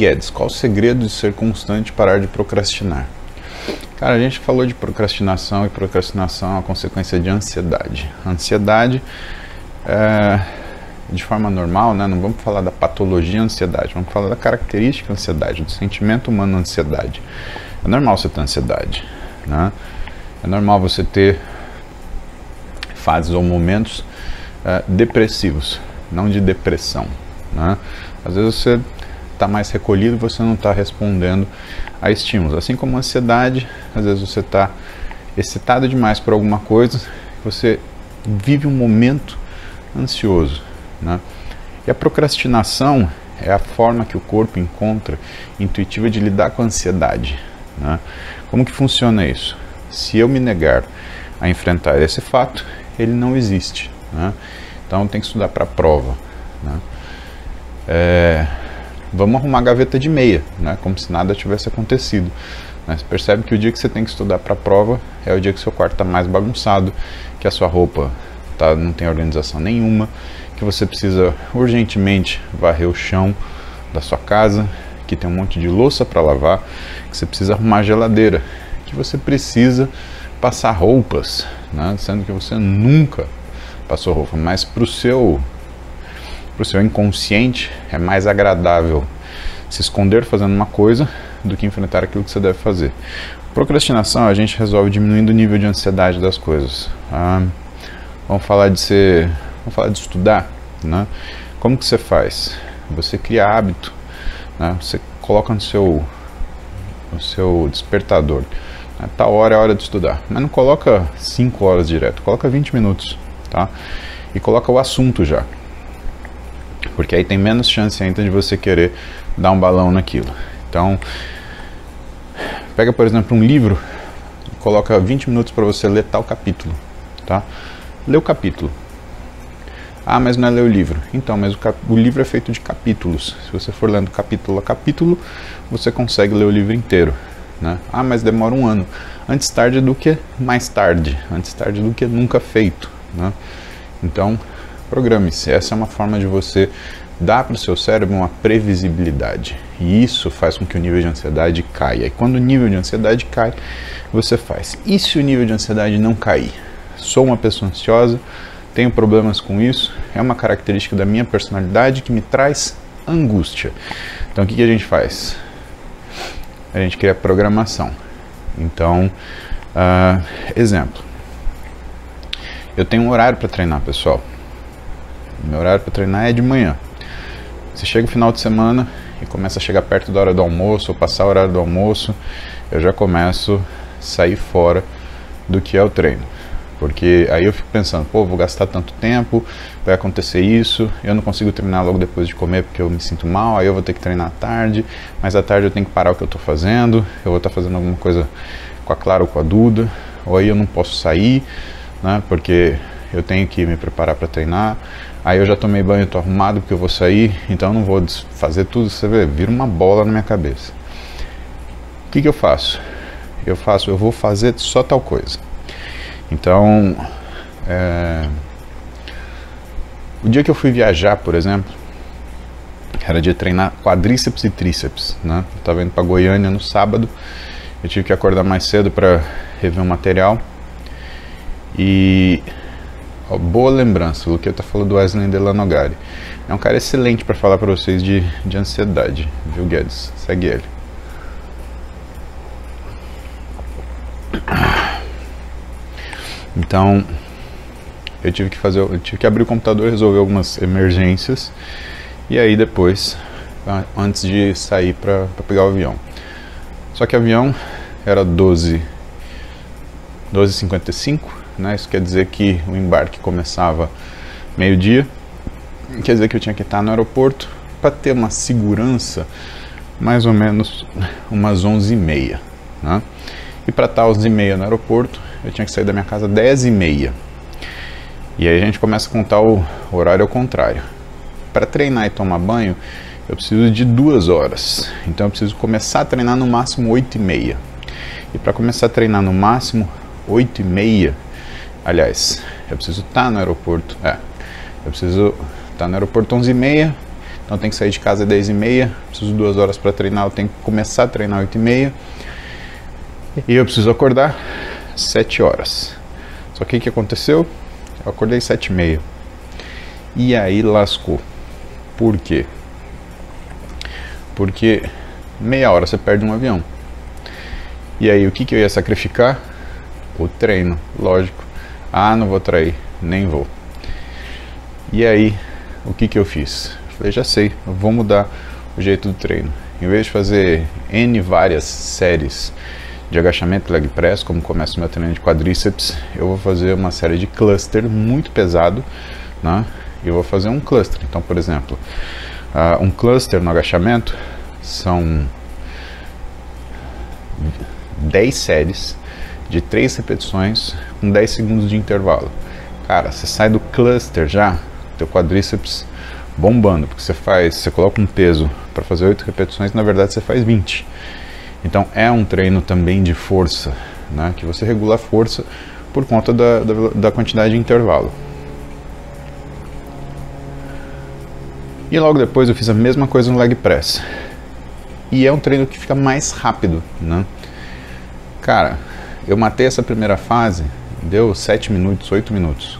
Guedes, qual o segredo de ser constante e parar de procrastinar? Cara, a gente falou de procrastinação e procrastinação é uma consequência de ansiedade. Ansiedade, é, de forma normal, né, não vamos falar da patologia ansiedade, vamos falar da característica ansiedade, do sentimento humano ansiedade. É normal você ter ansiedade, né? É normal você ter fases ou momentos é, depressivos, não de depressão, né? Às vezes você está mais recolhido, você não está respondendo a estímulos. Assim como a ansiedade, às vezes você está excitado demais por alguma coisa, você vive um momento ansioso. Né? E a procrastinação é a forma que o corpo encontra intuitiva de lidar com a ansiedade. Né? Como que funciona isso? Se eu me negar a enfrentar esse fato, ele não existe. Né? Então tem que estudar para a prova. Né? É, vamos arrumar a gaveta de meia, né? como se nada tivesse acontecido. Né? Você percebe que o dia que você tem que estudar para a prova é o dia que seu quarto está mais bagunçado, que a sua roupa tá, não tem organização nenhuma, que você precisa urgentemente varrer o chão da sua casa, que tem um monte de louça para lavar, que você precisa arrumar a geladeira, que você precisa passar roupas, né? sendo que você nunca passou roupa, mas para o seu para o seu inconsciente é mais agradável se esconder fazendo uma coisa do que enfrentar aquilo que você deve fazer. Procrastinação a gente resolve diminuindo o nível de ansiedade das coisas. Ah, vamos falar de ser, vamos falar de estudar, né? Como que você faz? Você cria hábito, né? Você coloca no seu, no seu despertador. Né? Tá hora é hora de estudar, mas não coloca 5 horas direto, coloca 20 minutos, tá? E coloca o assunto já porque aí tem menos chance ainda de você querer dar um balão naquilo. Então, pega por exemplo um livro, coloca 20 minutos para você ler tal capítulo, tá? Lê o capítulo. Ah, mas não é ler o livro. Então, mas o, o, livro é feito de capítulos. Se você for lendo capítulo a capítulo, você consegue ler o livro inteiro. Né? Ah, mas demora um ano. Antes tarde do que mais tarde. Antes tarde do que nunca feito. Né? Então, Programe-se. Essa é uma forma de você dar para o seu cérebro uma previsibilidade. E isso faz com que o nível de ansiedade caia. E quando o nível de ansiedade cai, você faz. E se o nível de ansiedade não cair? Sou uma pessoa ansiosa, tenho problemas com isso, é uma característica da minha personalidade que me traz angústia. Então o que, que a gente faz? A gente cria programação. Então, uh, exemplo. Eu tenho um horário para treinar, pessoal. Meu horário para treinar é de manhã. Você chega no final de semana e começa a chegar perto da hora do almoço ou passar o horário do almoço, eu já começo a sair fora do que é o treino. Porque aí eu fico pensando, pô, vou gastar tanto tempo, vai acontecer isso, eu não consigo treinar logo depois de comer porque eu me sinto mal, aí eu vou ter que treinar à tarde, mas à tarde eu tenho que parar o que eu estou fazendo, eu vou estar tá fazendo alguma coisa com a Clara ou com a Duda, ou aí eu não posso sair, né, porque eu tenho que me preparar para treinar, Aí eu já tomei banho, tô arrumado porque eu vou sair, então não vou fazer tudo, você vê, vira uma bola na minha cabeça. O que, que eu faço? Eu faço, eu vou fazer só tal coisa. Então, é... o dia que eu fui viajar, por exemplo, era de treinar quadríceps e tríceps, né? Eu tava indo para Goiânia no sábado, eu tive que acordar mais cedo para rever o material e Ó, boa lembrança, o Luqueta falou do Wesley Delanogari. É um cara excelente para falar para vocês de, de ansiedade, viu, Guedes? Segue ele. Então, eu tive que fazer, eu tive que abrir o computador, resolver algumas emergências e aí depois, antes de sair para pegar o avião. Só que o avião era 12 12h55 né? Isso quer dizer que o embarque começava meio-dia, quer dizer que eu tinha que estar no aeroporto para ter uma segurança mais ou menos umas 11h30. Né? E para estar às 11h30 no aeroporto, eu tinha que sair da minha casa às 10h30. E aí a gente começa a contar o horário ao contrário. Para treinar e tomar banho, eu preciso de duas horas. Então eu preciso começar a treinar no máximo 8 e para começar a treinar no máximo 8 e meia, Aliás, eu preciso estar tá no aeroporto. É, eu preciso estar tá no aeroporto 11h30. Então tem que sair de casa às 10 e meia, preciso de duas horas para treinar, eu tenho que começar a treinar às 8 e eu preciso acordar 7 horas. Só que o que aconteceu? Eu acordei às 7 e meia. E aí lascou. Por quê? Porque meia hora você perde um avião. E aí o que, que eu ia sacrificar? O treino, lógico. Ah, não vou trair, nem vou. E aí, o que, que eu fiz? Falei, já sei, vou mudar o jeito do treino. Em vez de fazer N várias séries de agachamento leg press, como começa o meu treino de quadríceps, eu vou fazer uma série de cluster muito pesado, né? Eu vou fazer um cluster. Então, por exemplo, uh, um cluster no agachamento são 10 séries de 3 repetições com 10 segundos de intervalo. Cara, você sai do cluster já, teu quadríceps bombando, porque você faz, você coloca um peso para fazer 8 repetições, na verdade você faz 20. Então é um treino também de força, né, que você regula a força por conta da, da, da quantidade de intervalo. E logo depois eu fiz a mesma coisa no leg press. E é um treino que fica mais rápido, né? Cara, eu matei essa primeira fase, deu 7 minutos, 8 minutos.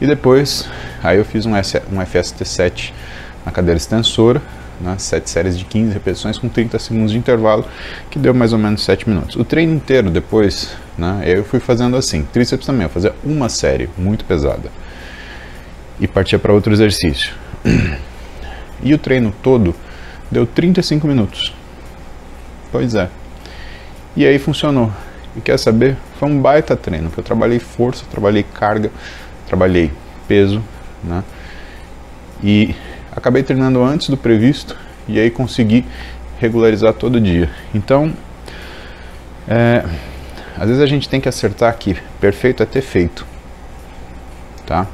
E depois, aí eu fiz um, S, um FST7 na cadeira extensora, né, 7 séries de 15 repetições com 30 segundos de intervalo, que deu mais ou menos 7 minutos. O treino inteiro depois, né, eu fui fazendo assim, tríceps também, eu fazia uma série muito pesada e partia para outro exercício. E o treino todo deu 35 minutos. Pois é. E aí funcionou. E quer saber? Foi um baita treino, porque eu trabalhei força, trabalhei carga, trabalhei peso, né? E acabei treinando antes do previsto e aí consegui regularizar todo dia. Então, é, às vezes a gente tem que acertar que perfeito é ter feito, tá?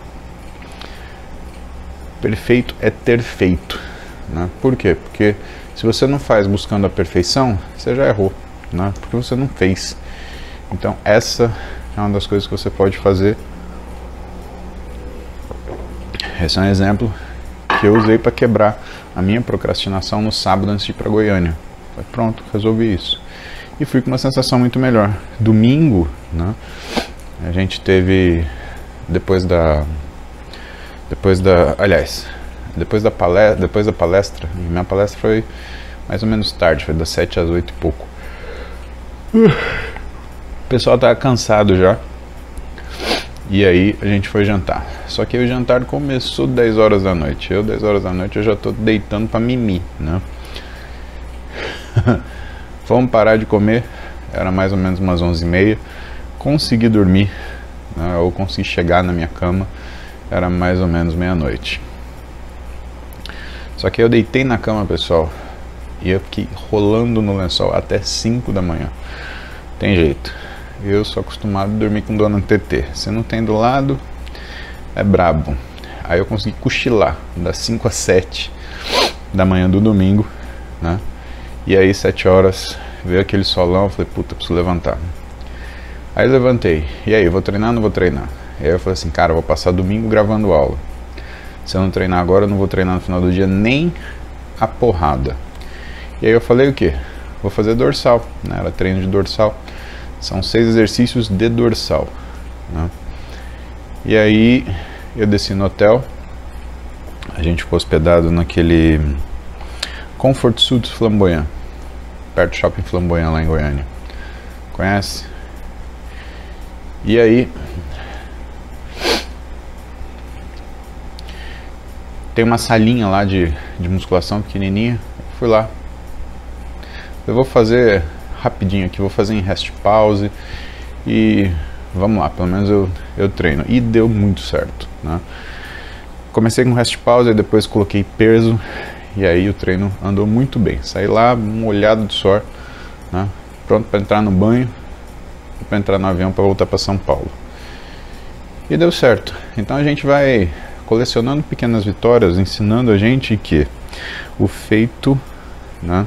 Perfeito é ter feito, né? Por quê? Porque se você não faz buscando a perfeição, você já errou, né? Porque você não fez. Então essa é uma das coisas que você pode fazer. Esse é um exemplo que eu usei para quebrar a minha procrastinação no sábado antes de ir para Goiânia. Foi pronto, resolvi isso. E fui com uma sensação muito melhor. Domingo, né, a gente teve depois da depois da, aliás, depois da palestra, depois da palestra, minha palestra foi mais ou menos tarde, foi das 7 às 8 e pouco. O pessoal tava cansado já. E aí a gente foi jantar. Só que o jantar começou 10 horas da noite. Eu, 10 horas da noite, eu já tô deitando pra mimir, né? Vamos parar de comer. Era mais ou menos umas 11 e meia. Consegui dormir, né? ou consegui chegar na minha cama. Era mais ou menos meia-noite. Só que eu deitei na cama, pessoal, e eu rolando no lençol até 5 da manhã. Tem jeito. Eu sou acostumado a dormir com dor no TT. Se não tem do lado, é brabo. Aí eu consegui cochilar das 5 às 7 da manhã do domingo, né? E aí 7 horas veio aquele solão, eu falei, puta, preciso levantar. Aí levantei. E aí, vou treinar não vou treinar? Aí eu falei assim, cara, vou passar domingo gravando aula. Se eu não treinar agora, eu não vou treinar no final do dia nem a porrada. E aí eu falei o que? Vou fazer dorsal, né? Era treino de dorsal. São seis exercícios de dorsal. Né? E aí eu desci no hotel. A gente ficou hospedado naquele Comfort Suits Flamboyant, perto do Shopping Flamboyant lá em Goiânia. Conhece? E aí tem uma salinha lá de, de musculação pequenininha. Fui lá. Eu vou fazer rapidinho aqui, vou fazer em rest pause e vamos lá, pelo menos eu, eu treino. E deu muito certo, né? Comecei com rest pause e depois coloquei peso e aí o treino andou muito bem. Saí lá molhado de suor, né? Pronto para entrar no banho para entrar no avião para voltar para São Paulo. E deu certo. Então a gente vai colecionando pequenas vitórias, ensinando a gente que o feito, né?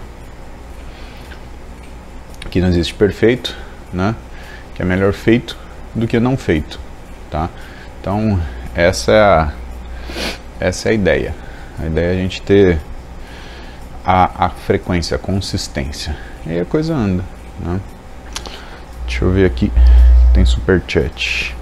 Que não existe perfeito, né? Que é melhor feito do que não feito, tá? Então essa é a essa é a ideia, A ideia é a gente ter a, a frequência, a consistência. E aí a coisa anda. Né? Deixa eu ver aqui. Tem super chat.